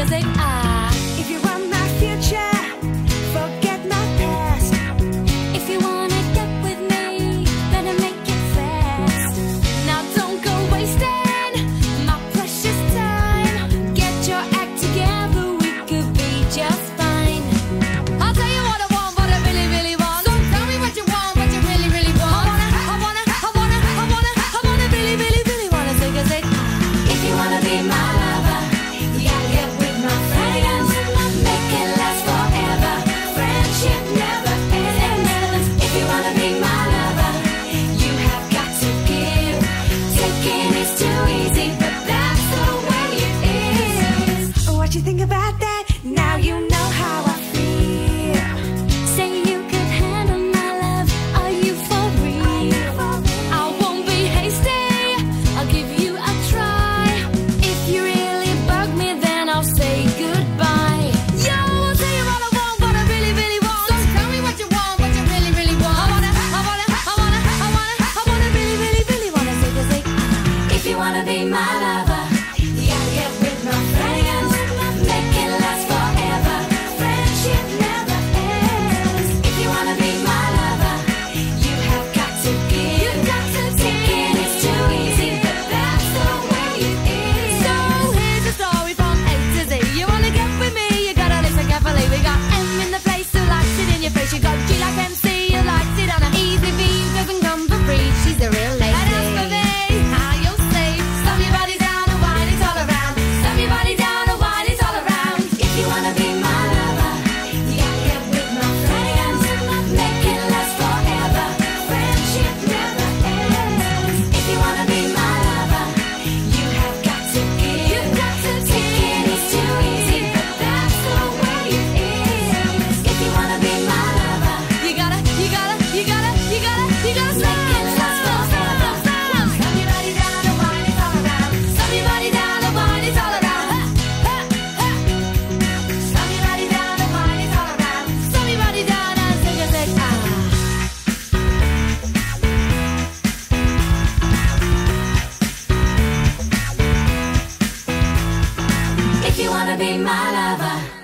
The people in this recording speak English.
music If you want my future, forget my past. If you want wanna be my lover. I get with my friends, make it last forever. Friendship never ends. If you wanna be my lover, you have got to. wanna be my lover.